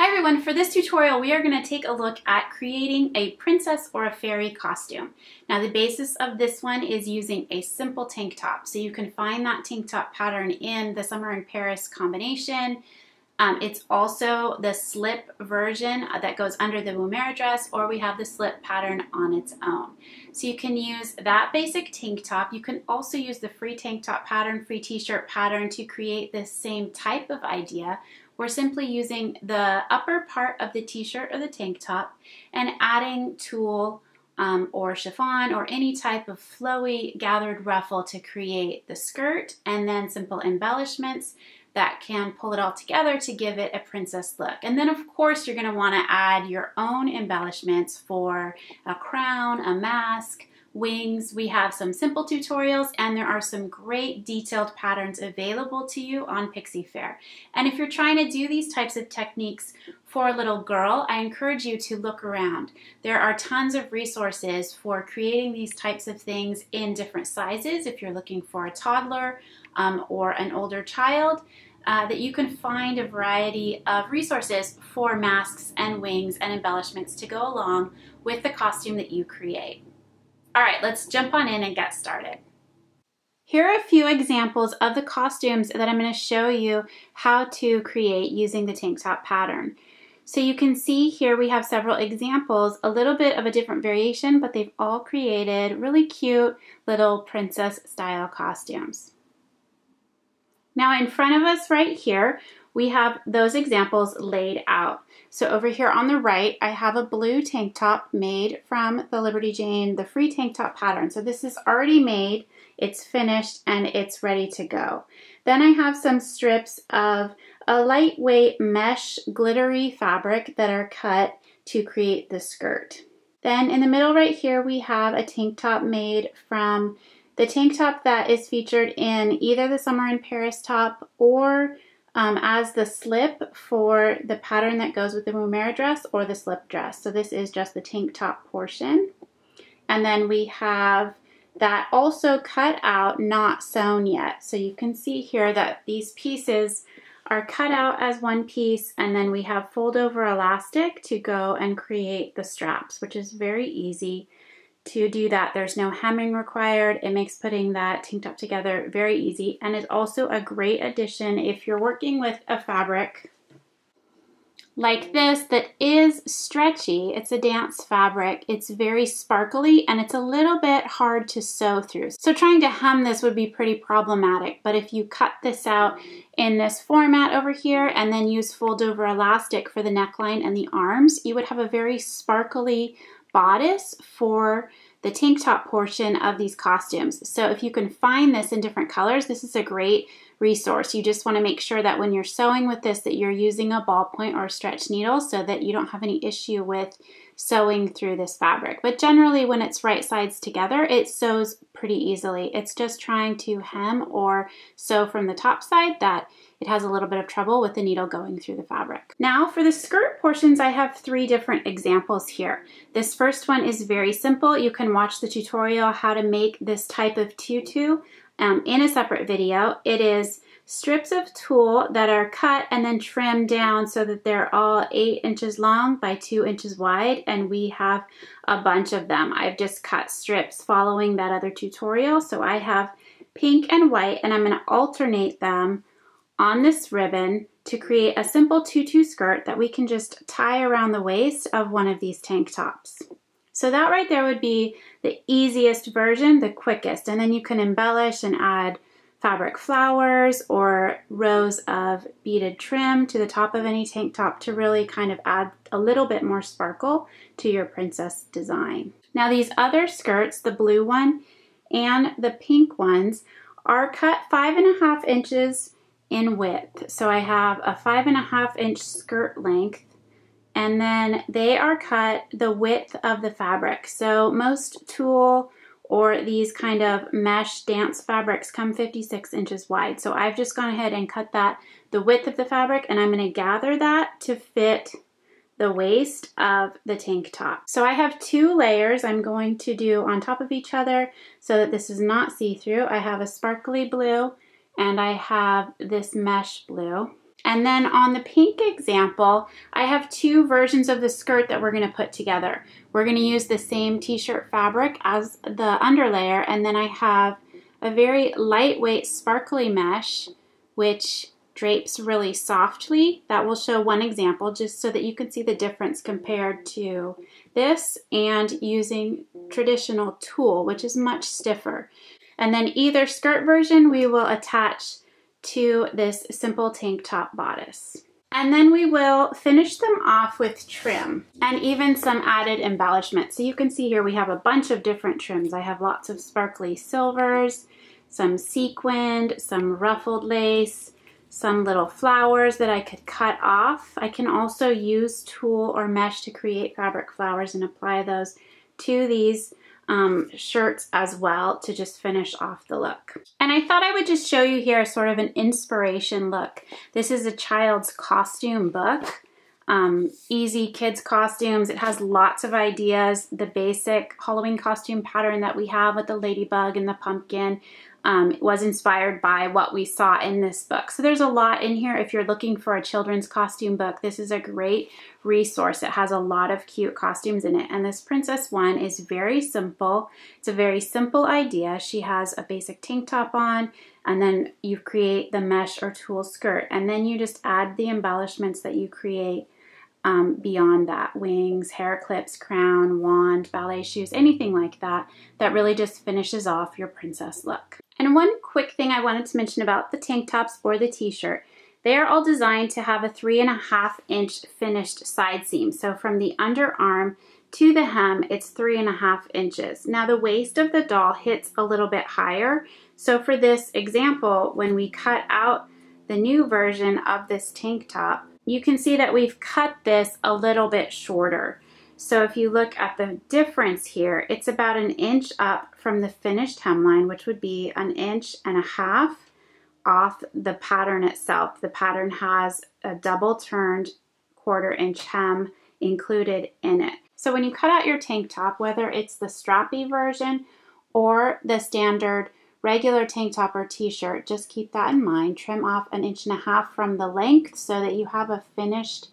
Hi everyone, for this tutorial we are going to take a look at creating a princess or a fairy costume. Now the basis of this one is using a simple tank top. So you can find that tank top pattern in the Summer in Paris combination. Um, it's also the slip version that goes under the Woomera dress or we have the slip pattern on its own. So you can use that basic tank top. You can also use the free tank top pattern, free t-shirt pattern to create this same type of idea we're simply using the upper part of the t-shirt or the tank top and adding tulle um, or chiffon or any type of flowy gathered ruffle to create the skirt and then simple embellishments that can pull it all together to give it a princess look. And then of course you're going to want to add your own embellishments for a crown, a mask, wings. We have some simple tutorials and there are some great detailed patterns available to you on Pixie Faire. And if you're trying to do these types of techniques for a little girl, I encourage you to look around. There are tons of resources for creating these types of things in different sizes if you're looking for a toddler um, or an older child. Uh, that you can find a variety of resources for masks and wings and embellishments to go along with the costume that you create. All right, let's jump on in and get started. Here are a few examples of the costumes that I'm going to show you how to create using the tank top pattern. So you can see here we have several examples, a little bit of a different variation, but they've all created really cute little princess style costumes. Now in front of us right here, we have those examples laid out. So over here on the right, I have a blue tank top made from the Liberty Jane, the free tank top pattern. So this is already made, it's finished, and it's ready to go. Then I have some strips of a lightweight mesh glittery fabric that are cut to create the skirt. Then in the middle right here, we have a tank top made from the tank top that is featured in either the Summer in Paris top or um, as the slip for the pattern that goes with the Woomera dress or the slip dress. So this is just the tank top portion. And then we have that also cut out, not sewn yet. So you can see here that these pieces are cut out as one piece and then we have fold over elastic to go and create the straps, which is very easy to do that. There's no hemming required. It makes putting that tank top together very easy and is also a great addition if you're working with a fabric like this that is stretchy. It's a dance fabric. It's very sparkly and it's a little bit hard to sew through. So trying to hem this would be pretty problematic, but if you cut this out in this format over here and then use fold over elastic for the neckline and the arms, you would have a very sparkly bodice for the tank top portion of these costumes. So if you can find this in different colors, this is a great resource. You just want to make sure that when you're sewing with this that you're using a ballpoint or a stretch needle so that you don't have any issue with sewing through this fabric. But generally when it's right sides together, it sews pretty easily. It's just trying to hem or sew from the top side that it has a little bit of trouble with the needle going through the fabric. Now for the skirt portions, I have three different examples here. This first one is very simple. You can watch the tutorial how to make this type of tutu um, in a separate video. It is strips of tulle that are cut and then trimmed down so that they're all eight inches long by two inches wide and we have a bunch of them. I've just cut strips following that other tutorial. So I have pink and white and I'm going to alternate them on this ribbon to create a simple tutu skirt that we can just tie around the waist of one of these tank tops. So that right there would be the easiest version, the quickest, and then you can embellish and add fabric flowers or rows of beaded trim to the top of any tank top to really kind of add a little bit more sparkle to your princess design. Now these other skirts, the blue one and the pink ones, are cut five and a half inches in width. So I have a five and a half inch skirt length and then they are cut the width of the fabric. So most tulle or these kind of mesh dance fabrics come 56 inches wide. So I've just gone ahead and cut that the width of the fabric and I'm going to gather that to fit the waist of the tank top. So I have two layers I'm going to do on top of each other so that this is not see-through. I have a sparkly blue and I have this mesh blue. And then on the pink example, I have two versions of the skirt that we're gonna put together. We're gonna use the same t-shirt fabric as the underlayer, and then I have a very lightweight sparkly mesh, which drapes really softly. That will show one example just so that you can see the difference compared to this and using traditional tulle, which is much stiffer. And then either skirt version we will attach to this simple tank top bodice. And then we will finish them off with trim and even some added embellishment. So you can see here we have a bunch of different trims. I have lots of sparkly silvers, some sequined, some ruffled lace, some little flowers that I could cut off. I can also use tulle or mesh to create fabric flowers and apply those to these um, shirts as well to just finish off the look. And I thought I would just show you here sort of an inspiration look. This is a child's costume book. Um, easy kids costumes. It has lots of ideas. The basic Halloween costume pattern that we have with the ladybug and the pumpkin um, was inspired by what we saw in this book. So there's a lot in here. If you're looking for a children's costume book, this is a great resource. It has a lot of cute costumes in it. And this princess one is very simple. It's a very simple idea. She has a basic tank top on and then you create the mesh or tulle skirt and then you just add the embellishments that you create um, beyond that wings, hair clips, crown, wand, ballet shoes, anything like that, that really just finishes off your princess look. And one quick thing I wanted to mention about the tank tops or the t-shirt, they are all designed to have a three and a half inch finished side seam. So from the underarm to the hem, it's three and a half inches. Now the waist of the doll hits a little bit higher. So for this example, when we cut out the new version of this tank top, you can see that we've cut this a little bit shorter. So if you look at the difference here, it's about an inch up from the finished hemline, which would be an inch and a half off the pattern itself. The pattern has a double turned quarter inch hem included in it. So when you cut out your tank top, whether it's the strappy version or the standard regular tank top or t-shirt, just keep that in mind. Trim off an inch and a half from the length so that you have a finished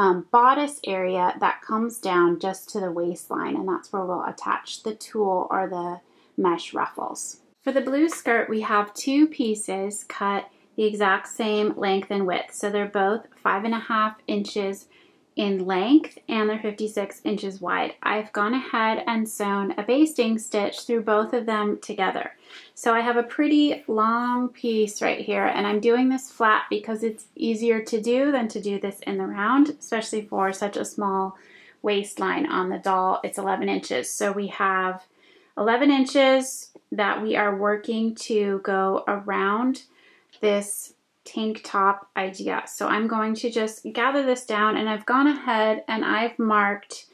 um, bodice area that comes down just to the waistline and that's where we'll attach the tulle or the mesh ruffles. For the blue skirt we have two pieces cut the exact same length and width so they're both five and a half inches in length and they're 56 inches wide. I've gone ahead and sewn a basting stitch through both of them together. So I have a pretty long piece right here and I'm doing this flat because it's easier to do than to do this in the round, especially for such a small waistline on the doll. It's 11 inches. So we have 11 inches that we are working to go around this tank top idea. So I'm going to just gather this down and I've gone ahead and I've marked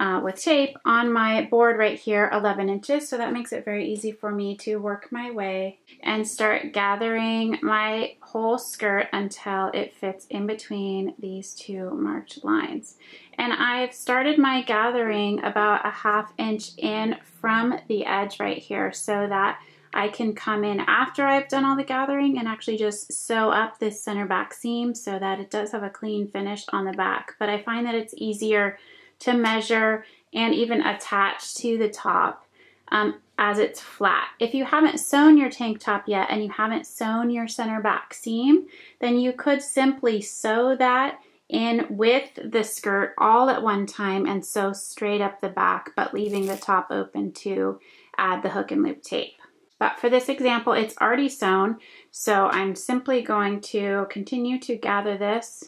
uh, with tape on my board right here 11 inches so that makes it very easy for me to work my way and start gathering my whole skirt until it fits in between these two marked lines. And I've started my gathering about a half inch in from the edge right here so that I can come in after I've done all the gathering and actually just sew up this center back seam so that it does have a clean finish on the back. But I find that it's easier to measure and even attach to the top um, as it's flat. If you haven't sewn your tank top yet and you haven't sewn your center back seam, then you could simply sew that in with the skirt all at one time and sew straight up the back, but leaving the top open to add the hook and loop tape. But for this example, it's already sewn, so I'm simply going to continue to gather this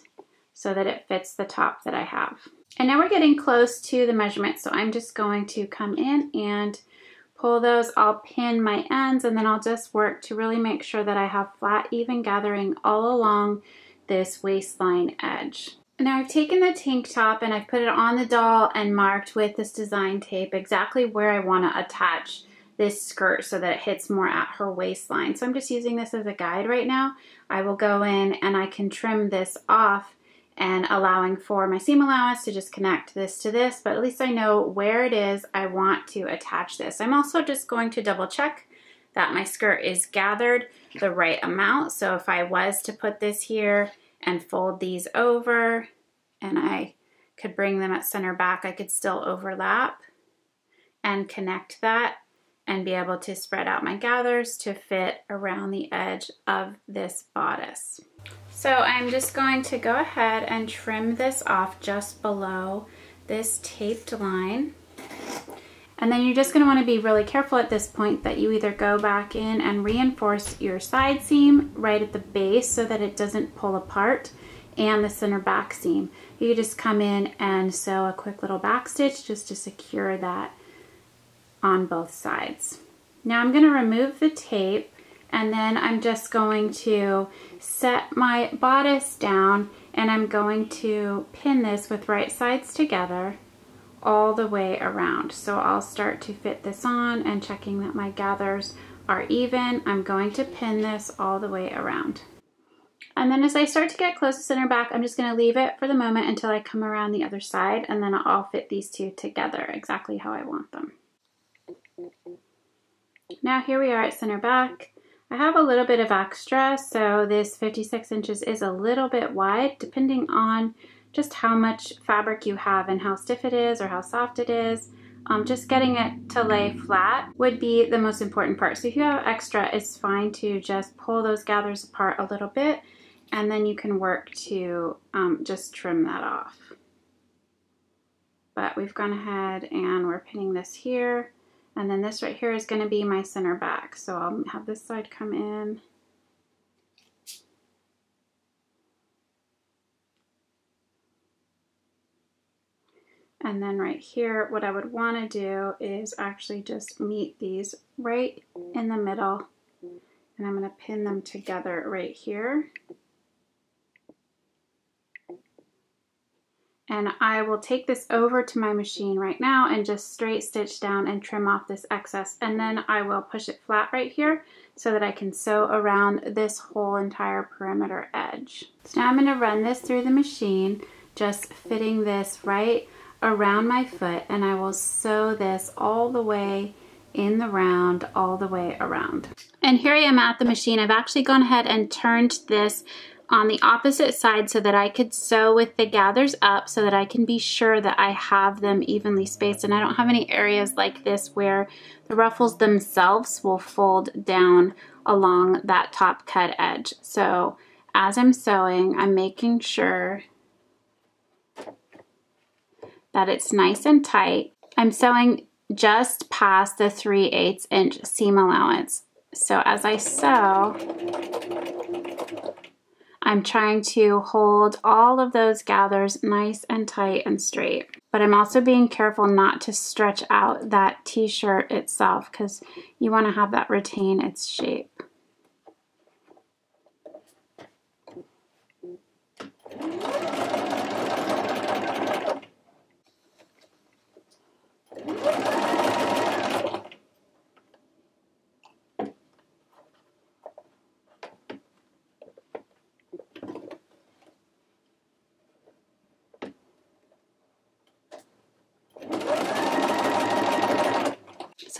so that it fits the top that I have. And now we're getting close to the measurement, so I'm just going to come in and pull those. I'll pin my ends and then I'll just work to really make sure that I have flat, even gathering all along this waistline edge. Now I've taken the tank top and I've put it on the doll and marked with this design tape exactly where I want to attach this skirt so that it hits more at her waistline. So I'm just using this as a guide right now. I will go in and I can trim this off and allowing for my seam allowance to just connect this to this, but at least I know where it is I want to attach this. I'm also just going to double check that my skirt is gathered the right amount. So if I was to put this here and fold these over and I could bring them at center back. I could still overlap and connect that and be able to spread out my gathers to fit around the edge of this bodice. So I'm just going to go ahead and trim this off just below this taped line. And then you're just gonna wanna be really careful at this point that you either go back in and reinforce your side seam right at the base so that it doesn't pull apart and the center back seam. You just come in and sew a quick little back stitch just to secure that on both sides. Now I'm going to remove the tape and then I'm just going to set my bodice down and I'm going to pin this with right sides together all the way around. So I'll start to fit this on and checking that my gathers are even. I'm going to pin this all the way around. And then as I start to get close to center back, I'm just gonna leave it for the moment until I come around the other side and then I'll fit these two together exactly how I want them. Now here we are at center back. I have a little bit of extra, so this 56 inches is a little bit wide depending on just how much fabric you have and how stiff it is or how soft it is. Um, just getting it to lay flat would be the most important part. So if you have extra, it's fine to just pull those gathers apart a little bit and then you can work to um, just trim that off. But we've gone ahead and we're pinning this here and then this right here is going to be my center back. So I'll have this side come in. And then right here, what I would want to do is actually just meet these right in the middle. And I'm going to pin them together right here. And I will take this over to my machine right now and just straight stitch down and trim off this excess. And then I will push it flat right here so that I can sew around this whole entire perimeter edge. So now I'm gonna run this through the machine, just fitting this right around my foot and I will sew this all the way in the round all the way around. And here I am at the machine. I've actually gone ahead and turned this on the opposite side so that I could sew with the gathers up so that I can be sure that I have them evenly spaced and I don't have any areas like this where the ruffles themselves will fold down along that top cut edge. So as I'm sewing, I'm making sure that it's nice and tight. I'm sewing just past the 3 8 inch seam allowance. So as I sew, I'm trying to hold all of those gathers nice and tight and straight. But I'm also being careful not to stretch out that t-shirt itself because you want to have that retain its shape.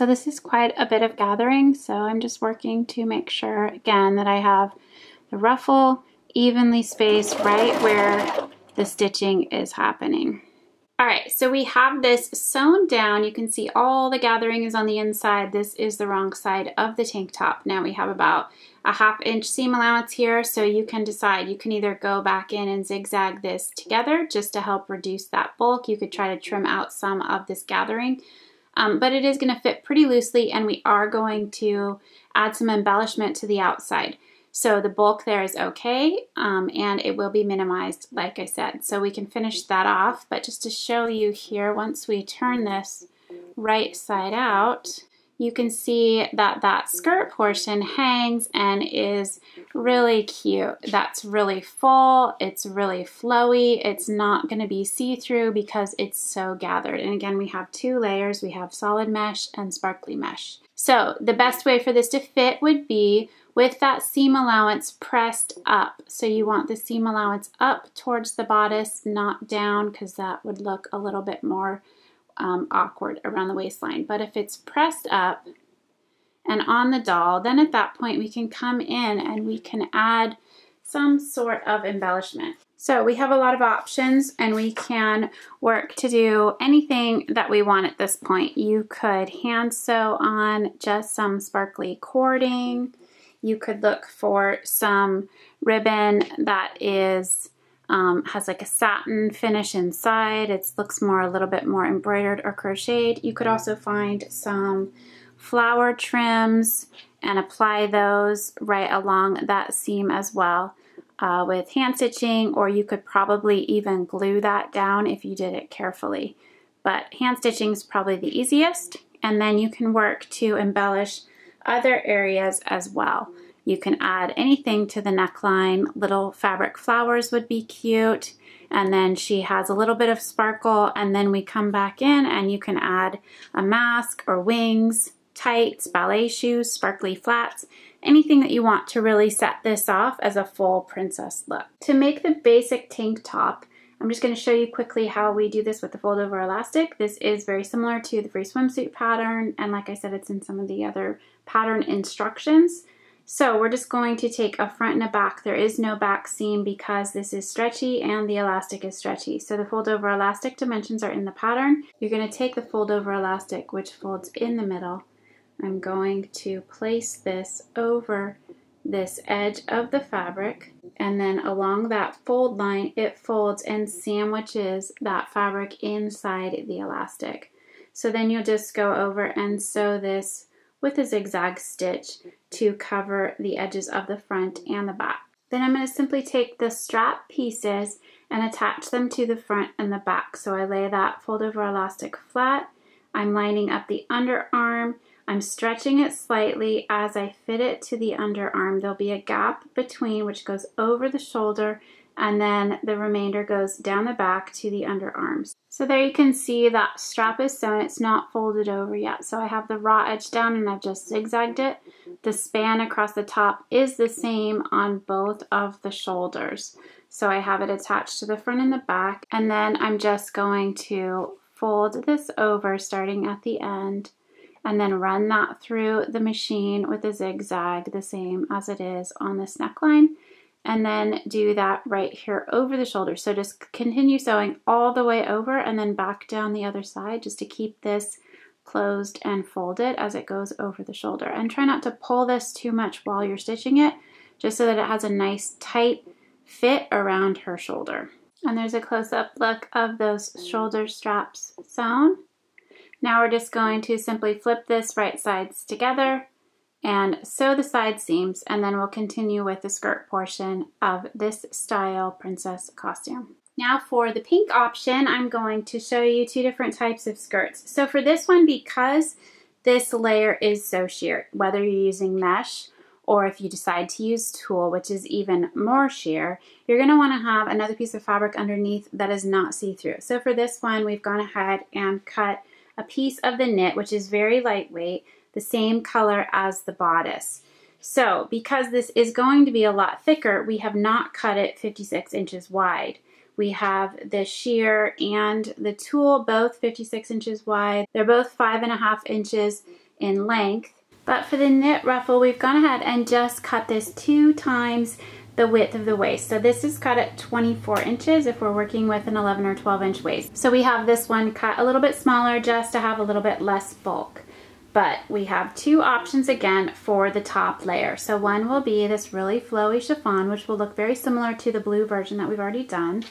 So this is quite a bit of gathering, so I'm just working to make sure, again, that I have the ruffle evenly spaced right where the stitching is happening. All right, so we have this sewn down. You can see all the gathering is on the inside. This is the wrong side of the tank top. Now we have about a half inch seam allowance here, so you can decide. You can either go back in and zigzag this together just to help reduce that bulk. You could try to trim out some of this gathering um, but it is going to fit pretty loosely and we are going to add some embellishment to the outside. So the bulk there is okay um, and it will be minimized like I said. So we can finish that off, but just to show you here, once we turn this right side out, you can see that that skirt portion hangs and is really cute. That's really full, it's really flowy, it's not gonna be see-through because it's so gathered. And again, we have two layers. We have solid mesh and sparkly mesh. So the best way for this to fit would be with that seam allowance pressed up. So you want the seam allowance up towards the bodice, not down because that would look a little bit more um, awkward around the waistline. But if it's pressed up and on the doll, then at that point we can come in and we can add some sort of embellishment. So we have a lot of options and we can work to do anything that we want at this point. You could hand sew on just some sparkly cording. You could look for some ribbon that is um, has like a satin finish inside. It looks more a little bit more embroidered or crocheted. You could also find some flower trims and apply those right along that seam as well uh, with hand stitching or you could probably even glue that down if you did it carefully. But hand stitching is probably the easiest and then you can work to embellish other areas as well. You can add anything to the neckline. Little fabric flowers would be cute. And then she has a little bit of sparkle and then we come back in and you can add a mask or wings, tights, ballet shoes, sparkly flats, anything that you want to really set this off as a full princess look. To make the basic tank top, I'm just going to show you quickly how we do this with the fold over elastic. This is very similar to the free swimsuit pattern and like I said it's in some of the other pattern instructions. So we're just going to take a front and a back. There is no back seam because this is stretchy and the elastic is stretchy. So the fold over elastic dimensions are in the pattern. You're going to take the fold over elastic which folds in the middle. I'm going to place this over this edge of the fabric and then along that fold line it folds and sandwiches that fabric inside the elastic. So then you'll just go over and sew this with a zigzag stitch to cover the edges of the front and the back. Then I'm going to simply take the strap pieces and attach them to the front and the back. So I lay that fold over elastic flat. I'm lining up the underarm. I'm stretching it slightly as I fit it to the underarm. There'll be a gap between which goes over the shoulder and then the remainder goes down the back to the underarms. So there you can see that strap is sewn, it's not folded over yet. So I have the raw edge down and I've just zigzagged it. The span across the top is the same on both of the shoulders. So I have it attached to the front and the back and then I'm just going to fold this over starting at the end and then run that through the machine with a zigzag the same as it is on this neckline and then do that right here over the shoulder. So just continue sewing all the way over and then back down the other side just to keep this closed and folded as it goes over the shoulder. And try not to pull this too much while you're stitching it, just so that it has a nice tight fit around her shoulder. And there's a close-up look of those shoulder straps sewn. Now we're just going to simply flip this right sides together and sew the side seams and then we'll continue with the skirt portion of this style princess costume. Now for the pink option, I'm going to show you two different types of skirts. So for this one, because this layer is so sheer, whether you're using mesh or if you decide to use tulle, which is even more sheer, you're gonna wanna have another piece of fabric underneath that is not see-through. So for this one, we've gone ahead and cut a piece of the knit, which is very lightweight, the same color as the bodice. So because this is going to be a lot thicker, we have not cut it 56 inches wide. We have the sheer and the tulle both 56 inches wide. They're both five and a half inches in length. But for the knit ruffle, we've gone ahead and just cut this two times the width of the waist. So this is cut at 24 inches if we're working with an 11 or 12 inch waist. So we have this one cut a little bit smaller just to have a little bit less bulk but we have two options again for the top layer. So one will be this really flowy chiffon, which will look very similar to the blue version that we've already done.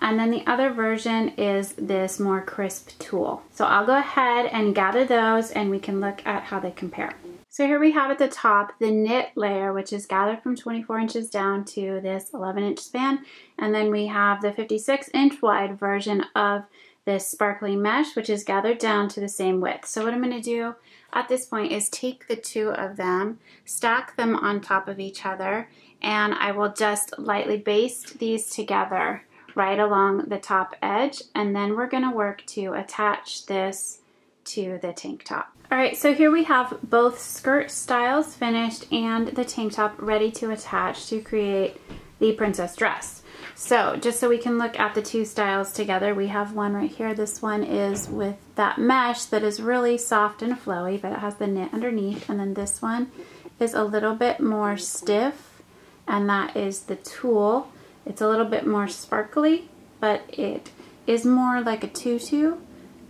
And then the other version is this more crisp tulle. So I'll go ahead and gather those and we can look at how they compare. So here we have at the top the knit layer, which is gathered from 24 inches down to this 11 inch span. And then we have the 56 inch wide version of this sparkly mesh, which is gathered down to the same width. So what I'm gonna do at this point is take the two of them, stack them on top of each other, and I will just lightly baste these together right along the top edge, and then we're gonna work to attach this to the tank top. All right, so here we have both skirt styles finished and the tank top ready to attach to create the princess dress. So just so we can look at the two styles together, we have one right here. This one is with that mesh that is really soft and flowy, but it has the knit underneath. And then this one is a little bit more stiff and that is the tulle. It's a little bit more sparkly, but it is more like a tutu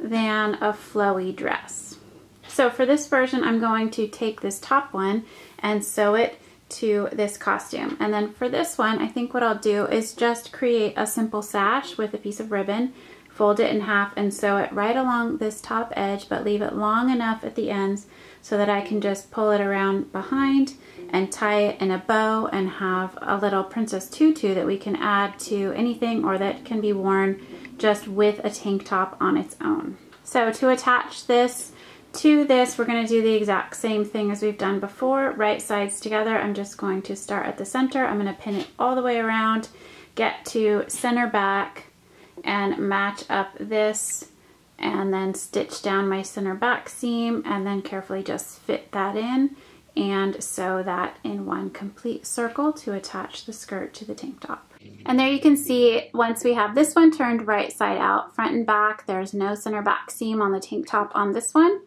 than a flowy dress. So for this version, I'm going to take this top one and sew it to this costume. And then for this one, I think what I'll do is just create a simple sash with a piece of ribbon, fold it in half and sew it right along this top edge, but leave it long enough at the ends so that I can just pull it around behind and tie it in a bow and have a little princess tutu that we can add to anything or that can be worn just with a tank top on its own. So to attach this to this, we're going to do the exact same thing as we've done before. Right sides together, I'm just going to start at the center. I'm going to pin it all the way around, get to center back, and match up this and then stitch down my center back seam and then carefully just fit that in and sew that in one complete circle to attach the skirt to the tank top. And there you can see once we have this one turned right side out, front and back, there's no center back seam on the tank top on this one.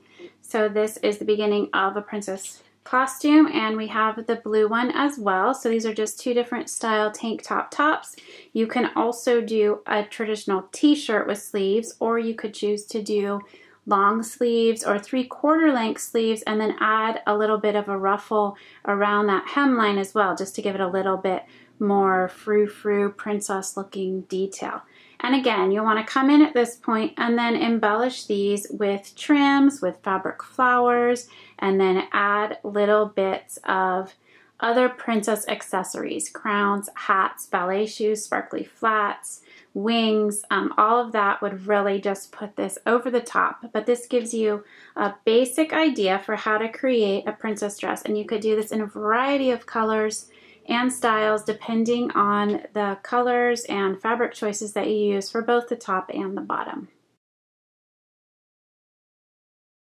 So this is the beginning of a princess costume and we have the blue one as well. So these are just two different style tank top tops. You can also do a traditional t-shirt with sleeves or you could choose to do long sleeves or three quarter length sleeves and then add a little bit of a ruffle around that hemline as well just to give it a little bit more frou-frou princess looking detail. And again, you'll want to come in at this point and then embellish these with trims, with fabric flowers, and then add little bits of other princess accessories, crowns, hats, ballet shoes, sparkly flats, wings, um, all of that would really just put this over the top. But this gives you a basic idea for how to create a princess dress. And you could do this in a variety of colors and styles depending on the colors and fabric choices that you use for both the top and the bottom.